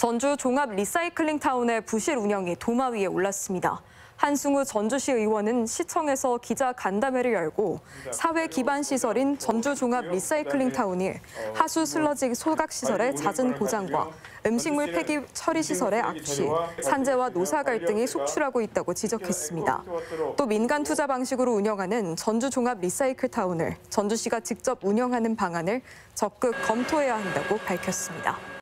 전주 종합 리사이클링 타운의 부실 운영이 도마 위에 올랐습니다. 한승우 전주시 의원은 시청에서 기자 간담회를 열고 사회 기반 시설인 전주 종합 리사이클링 타운이 하수 슬러지 소각 시설의 잦은 고장과 음식물 폐기 처리 시설의 악취, 산재와 노사 갈등이 속출하고 있다고 지적했습니다. 또 민간 투자 방식으로 운영하는 전주 종합 리사이클 타운을 전주시가 직접 운영하는 방안을 적극 검토해야 한다고 밝혔습니다.